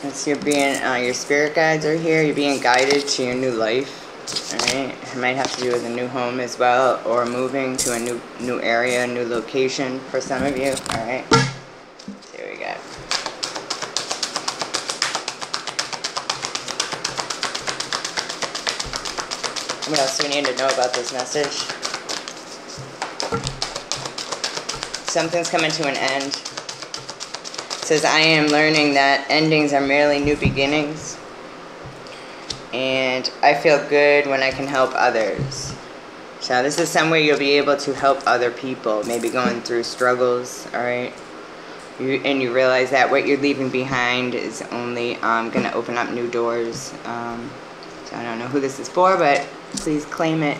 Since you're being, uh, your spirit guides are here, you're being guided to your new life. Alright, it might have to do with a new home as well, or moving to a new new area, new location for some of you. Alright, here we go. What else do we need to know about this message? Something's coming to an end. It says, I am learning that endings are merely new beginnings. And I feel good when I can help others. So this is somewhere you'll be able to help other people, maybe going through struggles, alright? You, and you realize that what you're leaving behind is only um, going to open up new doors. Um, so I don't know who this is for, but please claim it